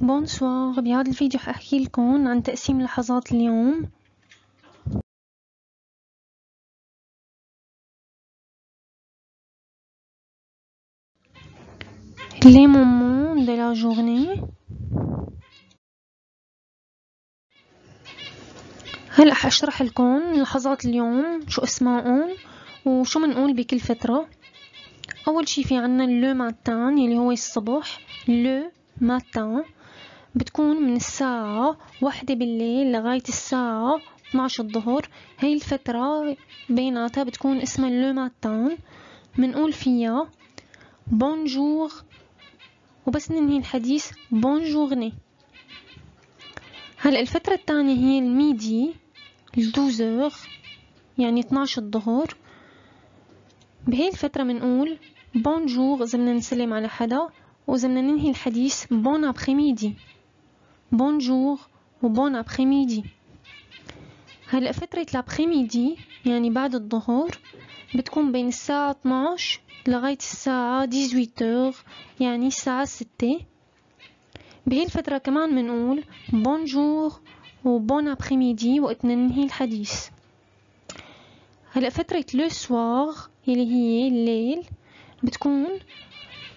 بونسوار بهذا الفيديو حأحكي لكم عن تقسيم لحظات اليوم les moments de la journée. هلا حاشرح لكم لحظات اليوم شو اسمائهم وشو منقول بكل فترة. أول شي في عنا le matin يلي هو الصبح le matin بتكون من الساعة واحدة بالليل لغاية الساعة 12 الظهر. هاي الفترة بيناتها بتكون اسمها le matin منقول فيها bonjour وبس ننهي الحديث bonne journée هلا الفترة الثانية هي ال midi ال douze heures يعني 12 الظهر. بهي الفترة منقول bonjour إذا بدنا نسلم على حدا وإذا بدنا ننهي الحديث bon après bonjour و bon après هلا فترة الأبخي يعني بعد الظهر بتكون بين الساعة 12 لغاية الساعة 18 يعني الساعة 6 بهي الفترة كمان منقول bonjour و bon après وقت ننهي الحديث. هلا فترة le soir يلي هي الليل بتكون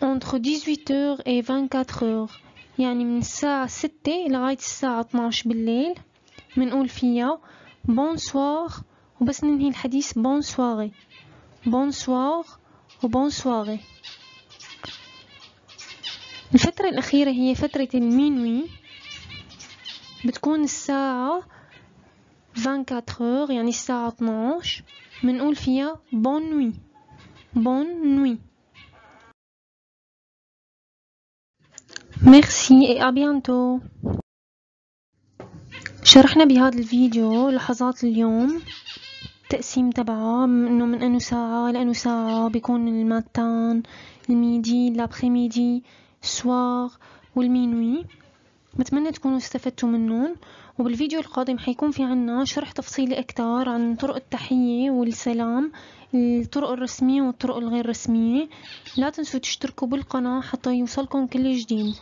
entre 18h et 24h يعني من الساعة ستة لغاية الساعة 12 بالليل منقول فيها bonsoir وبس ننهي الحديث bonne soirée bonsoir و bonne soirée. الفترة الأخيرة هي فترة ال minuit. بتكون الساعة 24 يعني الساعة 12 منقول فيها bonne nuit bonne nuit merci et à bientôt. شرحنا بهذا الفيديو لحظات اليوم. التقسيم تبعها انه من انو ساعة لانو ساعة بيكون ال matin ال midi l'après-midi soir وال minuit. بتمنى تكونوا استفدتوا منهم وبالفيديو القادم حيكون في عنا شرح تفصيلي أكتر عن طرق التحية والسلام الطرق الرسمية والطرق الغير رسمية. لا تنسوا تشتركوا بالقناة حتى يوصلكم كل جديد.